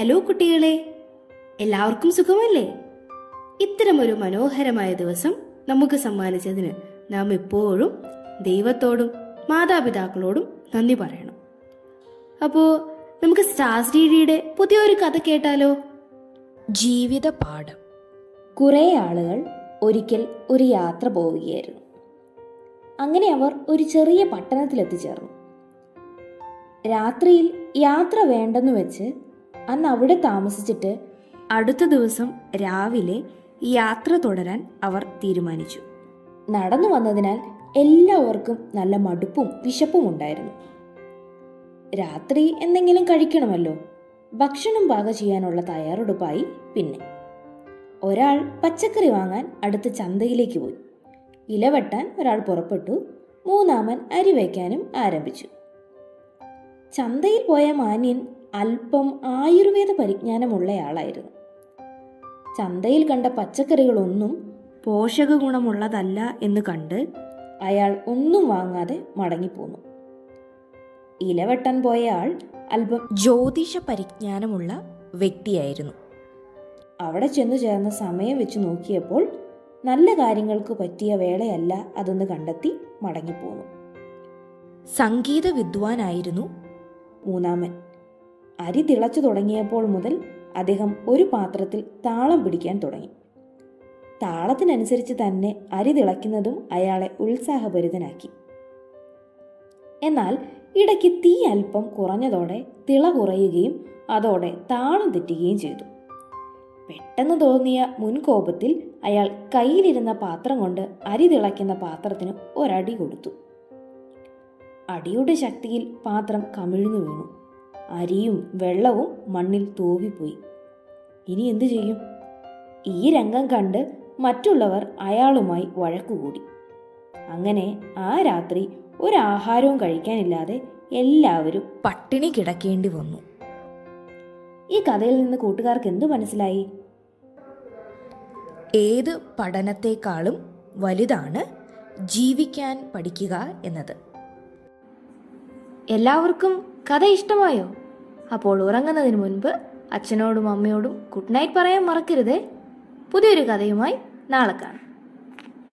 Hello കുട്ടികളെ എല്ലാവർക്കും സുഖമല്ലേ? ഇത്തരമൊരു മനോഹരമായ ദിവസം നമുക്ക് സമ്മാനിച്ചതിന് നാം എപ്പോഴും ദൈവത്തോടും മാതാപിതാക്കളോടും നന്ദി പറയണം. അപ്പോ നമുക്ക് സ്റ്റാർസ് ഡിഡിയുടെ പുതിയൊരു കഥ കേട്ടാലോ? ജീവിത പാഠം കുറേ ആളുകൾ ഒരിക്കൽ ഒരു യാത്ര പോവുകയായിരുന്നു. അങ്ങനെ അവർ ഒരു ചെറിയ പട്ടണത്തിൽ എത്തിച്ചേർന്നു രാത്രിയിൽ യാത്ര വേണ്ടെന്ന് വെച്ച് അന്ന് അവിടെ താമസിച്ചിട്ട് അടുത്ത ദിവസം രാവിലെ യാത്ര തുടരാൻ അവർ തീരുമാനിച്ചു. നടന്നു വന്നതിനാൽ എല്ലാവർക്കും നല്ല മടുപ്പും വിശപ്പും ഉണ്ടായിരുന്നു. രാത്രി എന്തെങ്കിലും കഴിക്കണമല്ലോ. ഭക്ഷണം പാകം ചെയ്യാനുള്ള തയ്യാറെടുപ്പായി പിന്നെ. ഒരാൾ പച്ചക്കറി വാങ്ങാൻ അടുത്ത ചന്തയിലേക്ക് പോയി. ഇല വെട്ടാൻ ഒരാൾ പുറപ്പെട്ടു. മൂന്നാമൻ അരി വയ്ക്കാനും ആരംഭിച്ചു. ചന്തയിൽ പോയ മാന്യൻ അല്പം ആയുർവേദ പരിജ്ഞാനമുള്ളയാളായിരുന്നു. ചന്തയിൽ കണ്ട പച്ചക്കറികളൊന്നും പോഷക ഗുണമുള്ളതല്ല എന്ന് കണ്ട് അയാൾ ഒന്നും വാങ്ങാതെ മടങ്ങിപ്പോന്നു. ഇലവെട്ടാൻ പോയ ആൾ അല്പം ജ്യോതിഷ പരിജ്ഞാനമുള്ള വ്യക്തിയായിരുന്നു. അവിടെ ചെന്നു ചേർന്ന സമയം വെച്ച് നോക്കിയപ്പോൾ നല്ല കാര്യങ്ങൾക്ക് പറ്റിയ വേളയല്ല അതെന്ന് കണ്ടെത്തി മടങ്ങിപ്പോന്നു. സംഗീത വിദ്വാനായിരുന്നു മൂന്നാമൻ. അരി തിളച്ചു തുടങ്ങിയപ്പോൾ മുതൽ അദ്ദേഹം ഒരു പാത്രത്തിൽ താളം പിടിക്കാൻ തുടങ്ങി. താളത്തിനനുസരിച്ച് തന്നെ അരി തിളയ്ക്കുന്നതും അയാളെ ഉത്സാഹഭരിതനാക്കി. എന്നാൽ ഇടയ്ക്ക് തീ അല്പം കുറഞ്ഞതോടെ തിള കുറയുകയും അതോടെ താളം തെറ്റുകയും ചെയ്തു. പെട്ടെന്ന് തോന്നിയ മുൻകോപത്തിൽ അയാൾ കയ്യിലിരുന്ന പാത്രം കൊണ്ട് അരി തിളയ്ക്കുന്ന പാത്രത്തിന് ഒരടി കൊടുത്തു. അടിയുടെ ശക്തിയിൽ പാത്രം കമിഴ്ന്നു വീണു. അരിയും വെള്ളവും മണ്ണിൽ തൂവിപ്പോയി. ഇനി എന്തു ചെയ്യും? ഈ രംഗം കണ്ട് മറ്റുള്ളവർ അയാളുമായി വഴക്കുകൂടി. അങ്ങനെ ആ രാത്രി ഒരാഹാരവും കഴിക്കാനില്ലാതെ എല്ലാവരും പട്ടിണി കിടക്കേണ്ടി വന്നു. ഈ കഥയിൽ നിന്ന് കൂട്ടുകാർക്ക് എന്തു മനസ്സിലായി? ഏത് പഠനത്തെക്കാളും വലുതാണ് ജീവിക്കാൻ പഠിക്കുക എന്നത്. എല്ലാവർക്കും കഥ ഇഷ്ടമായോ? അപ്പോൾ ഉറങ്ങുന്നതിന് മുൻപ് അച്ഛനോടും അമ്മയോടും ഗുഡ് നൈറ്റ് പറയാൻ മറക്കരുതേ. പുതിയൊരു കഥയുമായി നാളെ കാണാം.